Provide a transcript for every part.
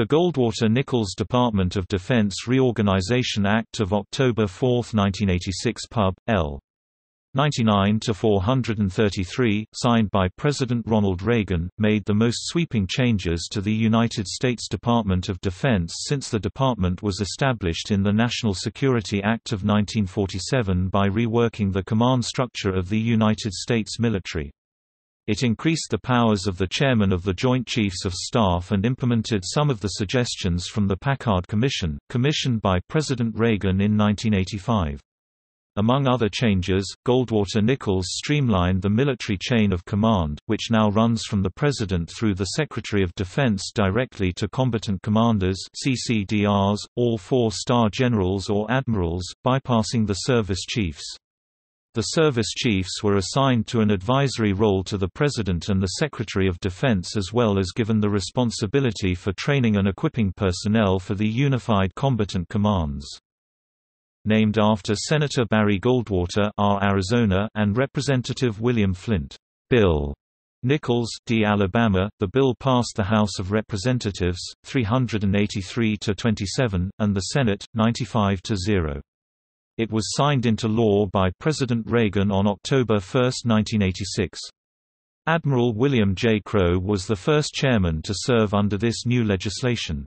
The Goldwater-Nichols Department of Defense Reorganization Act of October 4, 1986 Pub. L. 99-433, signed by President Ronald Reagan, made the most sweeping changes to the United States Department of Defense since the department was established in the National Security Act of 1947 by reworking the command structure of the United States military. It increased the powers of the chairman of the Joint Chiefs of Staff and implemented some of the suggestions from the Packard Commission, commissioned by President Reagan in 1985. Among other changes, Goldwater-Nichols streamlined the military chain of command, which now runs from the President through the Secretary of Defense directly to combatant commanders CCDRs, all four-star generals or admirals, bypassing the service chiefs. The service chiefs were assigned to an advisory role to the President and the Secretary of Defense as well as given the responsibility for training and equipping personnel for the Unified Combatant Commands. Named after Senator Barry Goldwater R. Arizona and Representative William Flint Bill Nichols D. Alabama, the bill passed the House of Representatives, 383–27, and the Senate, 95–0. It was signed into law by President Reagan on October 1, 1986. Admiral William J. Crowe was the first chairman to serve under this new legislation.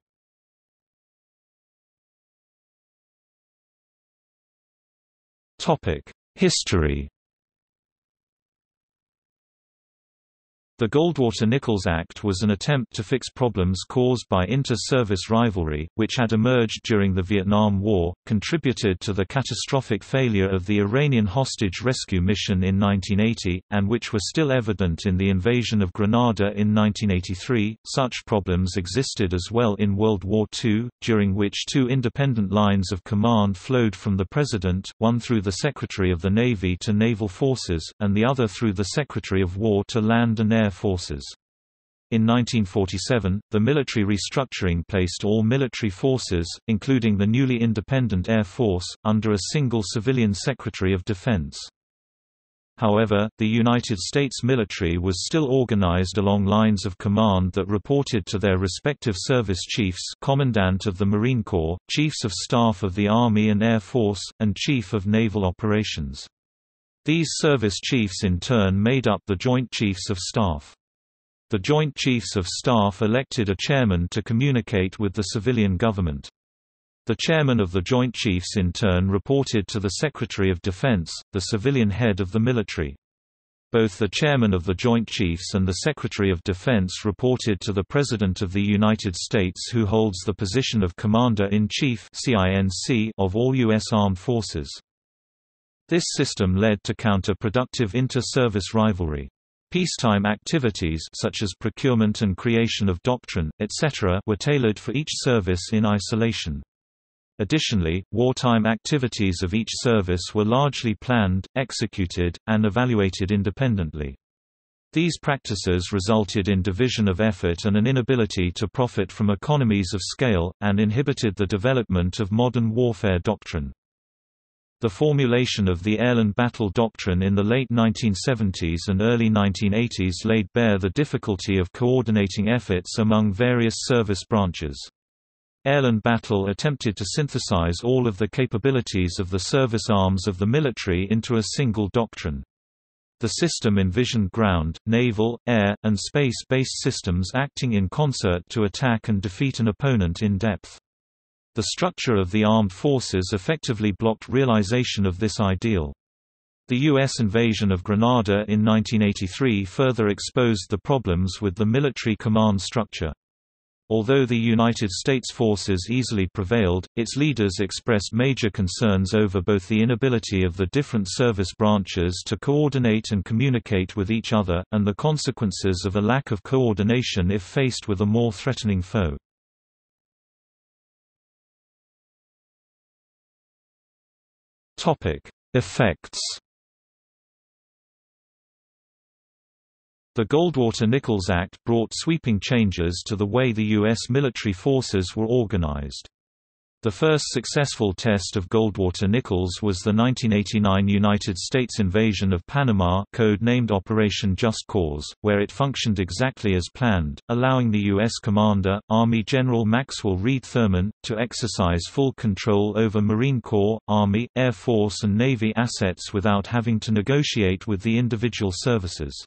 History The Goldwater-Nichols Act was an attempt to fix problems caused by inter-service rivalry, which had emerged during the Vietnam War, contributed to the catastrophic failure of the Iranian hostage rescue mission in 1980, and which were still evident in the invasion of Grenada in 1983. Such problems existed as well in World War II, during which two independent lines of command flowed from the President, one through the Secretary of the Navy to Naval Forces, and the other through the Secretary of War to Land and Air Forces. In 1947, the military restructuring placed all military forces, including the newly independent Air Force, under a single civilian Secretary of Defense. However, the United States military was still organized along lines of command that reported to their respective service chiefs Commandant of the Marine Corps, Chiefs of Staff of the Army and Air Force, and Chief of Naval Operations. These service chiefs in turn made up the Joint Chiefs of Staff. The Joint Chiefs of Staff elected a chairman to communicate with the civilian government. The chairman of the Joint Chiefs in turn reported to the Secretary of Defense, the civilian head of the military. Both the chairman of the Joint Chiefs and the Secretary of Defense reported to the President of the United States who holds the position of Commander-in-Chief of all U.S. Armed Forces. This system led to counterproductive inter-service rivalry. Peacetime activities such as procurement and creation of doctrine, etc. were tailored for each service in isolation. Additionally, wartime activities of each service were largely planned, executed, and evaluated independently. These practices resulted in division of effort and an inability to profit from economies of scale, and inhibited the development of modern warfare doctrine. The formulation of the airland battle doctrine in the late 1970s and early 1980s laid bare the difficulty of coordinating efforts among various service branches. Airland Battle attempted to synthesize all of the capabilities of the service arms of the military into a single doctrine. The system envisioned ground, naval, air, and space-based systems acting in concert to attack and defeat an opponent in depth. The structure of the armed forces effectively blocked realization of this ideal. The U.S. invasion of Grenada in 1983 further exposed the problems with the military command structure. Although the United States forces easily prevailed, its leaders expressed major concerns over both the inability of the different service branches to coordinate and communicate with each other, and the consequences of a lack of coordination if faced with a more threatening foe. Topic: Effects. The Goldwater-Nichols Act brought sweeping changes to the way the U.S. military forces were organized. The first successful test of Goldwater Nichols was the 1989 United States invasion of Panama code-named Operation Just Cause, where it functioned exactly as planned, allowing the U.S. commander, Army General Maxwell Reed Thurman, to exercise full control over Marine Corps, Army, Air Force and Navy assets without having to negotiate with the individual services.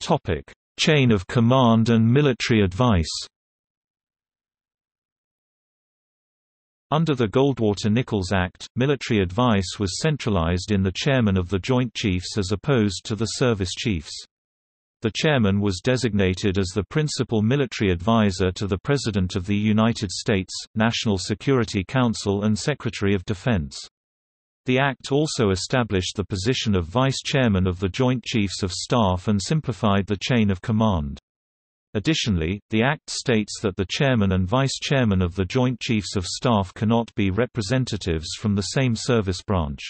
Topic Chain of command and military advice Under the Goldwater-Nichols Act, military advice was centralized in the chairman of the Joint Chiefs as opposed to the service chiefs. The chairman was designated as the principal military advisor to the President of the United States, National Security Council and Secretary of Defense. The Act also established the position of Vice Chairman of the Joint Chiefs of Staff and simplified the chain of command. Additionally, the Act states that the Chairman and Vice Chairman of the Joint Chiefs of Staff cannot be representatives from the same service branch.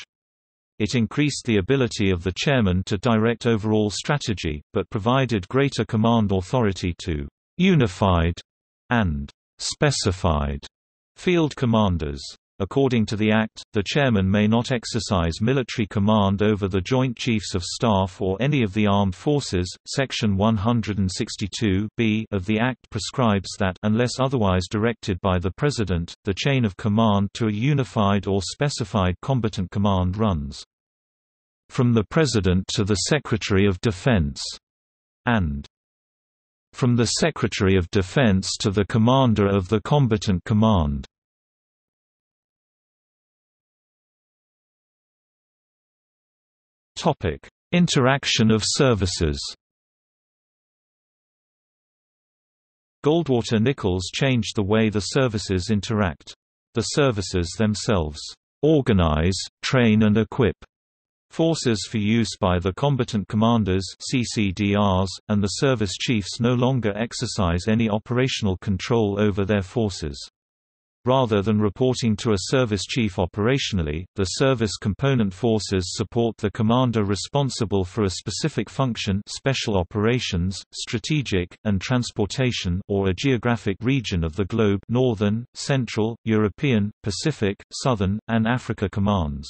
It increased the ability of the Chairman to direct overall strategy, but provided greater command authority to «unified» and «specified» field commanders. According to the Act, the chairman may not exercise military command over the Joint Chiefs of Staff or any of the armed forces. Section 162 b of the Act prescribes that unless otherwise directed by the President, the chain of command to a unified or specified combatant command runs from the President to the Secretary of Defense and from the Secretary of Defense to the Commander of the Combatant Command. Topic: Interaction of services. Goldwater Nichols changed the way the services interact. The services themselves organize, train and equip forces for use by the combatant commanders CCDRs, and the service chiefs no longer exercise any operational control over their forces. Rather than reporting to a service chief operationally, the service component forces support the commander responsible for a specific function special operations, strategic, and transportation or a geographic region of the globe Northern, Central, European, Pacific, Southern, and Africa commands.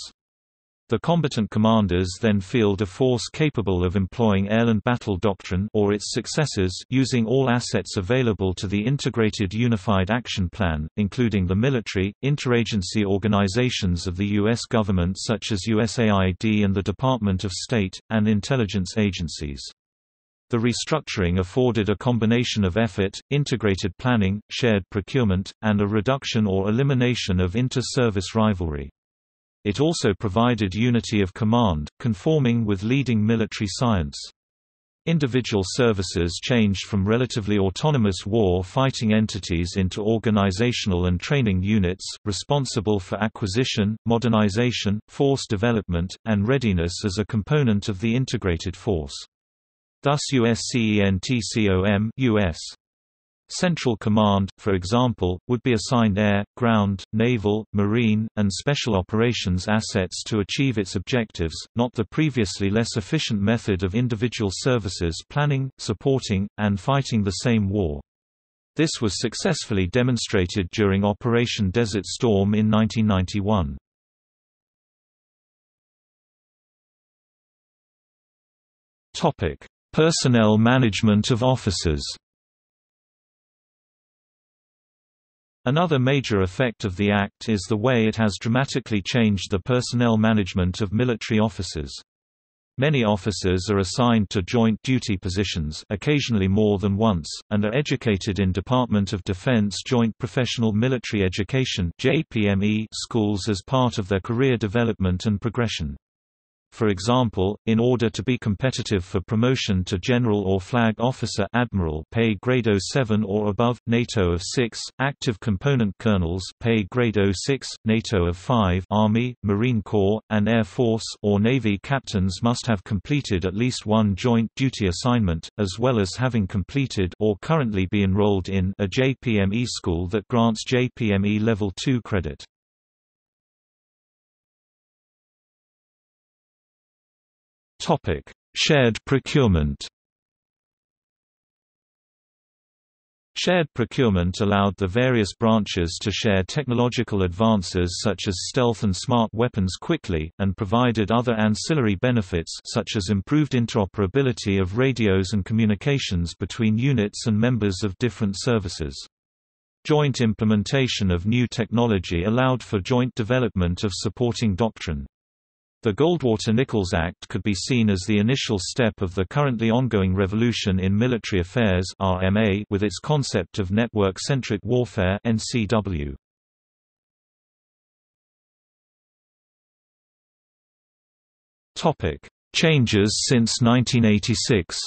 The combatant commanders then field a force capable of employing Airland Battle Doctrine or its successors using all assets available to the Integrated Unified Action Plan, including the military, interagency organizations of the U.S. government such as USAID and the Department of State, and intelligence agencies. The restructuring afforded a combination of effort, integrated planning, shared procurement, and a reduction or elimination of inter-service rivalry. It also provided unity of command, conforming with leading military science. Individual services changed from relatively autonomous war-fighting entities into organizational and training units, responsible for acquisition, modernization, force development, and readiness as a component of the integrated force. Thus USCENTCOM US Central Command, for example, would be assigned air, ground, naval, marine, and special operations assets to achieve its objectives, not the previously less efficient method of individual services planning, supporting, and fighting the same war. This was successfully demonstrated during Operation Desert Storm in 1991. Personnel management of officers Another major effect of the Act is the way it has dramatically changed the personnel management of military officers. Many officers are assigned to joint duty positions occasionally more than once, and are educated in Department of Defense Joint Professional Military Education schools as part of their career development and progression. For example, in order to be competitive for promotion to general or flag officer admiral pay grade 07 or above, NATO of 6, active component colonels pay grade 06, NATO of 5 Army, Marine Corps, and Air Force or Navy captains must have completed at least one joint duty assignment, as well as having completed or currently be enrolled in a JPME school that grants JPME Level 2 credit. Topic: Shared procurement. Shared procurement allowed the various branches to share technological advances such as stealth and smart weapons quickly, and provided other ancillary benefits such as improved interoperability of radios and communications between units and members of different services. Joint implementation of new technology allowed for joint development of supporting doctrine. The Goldwater-Nichols Act could be seen as the initial step of the currently ongoing revolution in military affairs (RMA) with its concept of network-centric warfare (NCW). Topic: Changes since 1986.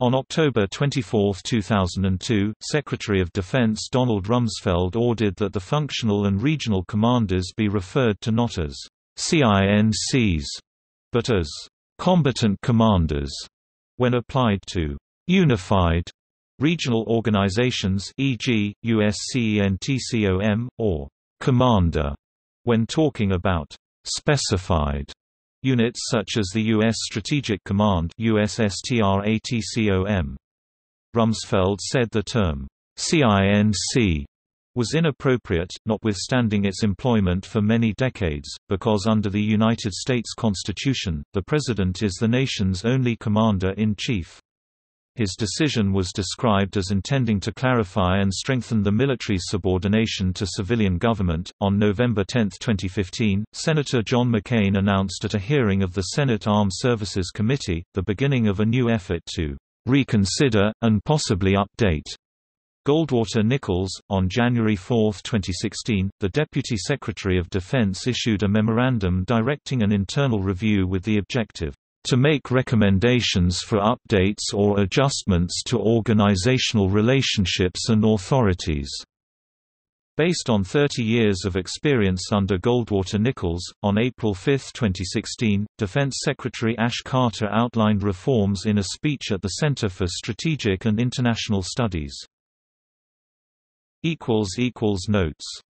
On October 24, 2002, Secretary of Defense Donald Rumsfeld ordered that the functional and regional commanders be referred to not as CINCs, but as combatant commanders when applied to unified regional organizations e.g., USCENTCOM, or commander when talking about specified Units such as the U.S. Strategic Command USSTRATCOM. Rumsfeld said the term, CINC, was inappropriate, notwithstanding its employment for many decades, because under the United States Constitution, the President is the nation's only Commander-in-Chief. His decision was described as intending to clarify and strengthen the military's subordination to civilian government. On November 10, 2015, Senator John McCain announced at a hearing of the Senate Armed Services Committee the beginning of a new effort to reconsider, and possibly update Goldwater Nichols. On January 4, 2016, the Deputy Secretary of Defense issued a memorandum directing an internal review with the objective to make recommendations for updates or adjustments to organizational relationships and authorities. Based on 30 years of experience under Goldwater Nichols, on April 5, 2016, Defense Secretary Ash Carter outlined reforms in a speech at the Center for Strategic and International Studies. Notes